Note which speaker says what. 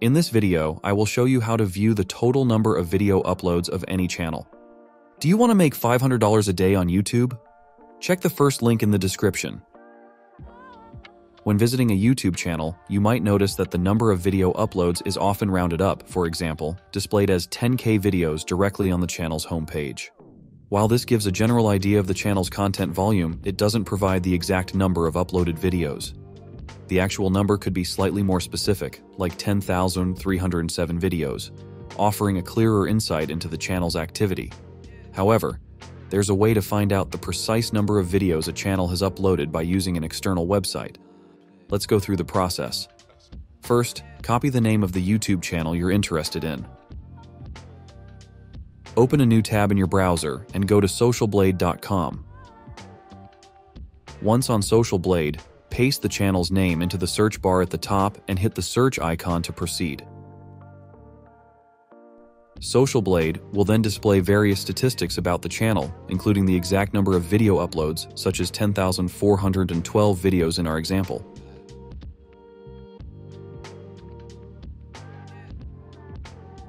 Speaker 1: In this video, I will show you how to view the total number of video uploads of any channel. Do you want to make $500 a day on YouTube? Check the first link in the description. When visiting a YouTube channel, you might notice that the number of video uploads is often rounded up, for example, displayed as 10k videos directly on the channel's homepage. While this gives a general idea of the channel's content volume, it doesn't provide the exact number of uploaded videos. The actual number could be slightly more specific, like 10,307 videos, offering a clearer insight into the channel's activity. However, there's a way to find out the precise number of videos a channel has uploaded by using an external website. Let's go through the process. First, copy the name of the YouTube channel you're interested in. Open a new tab in your browser and go to socialblade.com. Once on Social Blade, paste the channel's name into the search bar at the top and hit the search icon to proceed. Social Blade will then display various statistics about the channel, including the exact number of video uploads, such as 10,412 videos in our example.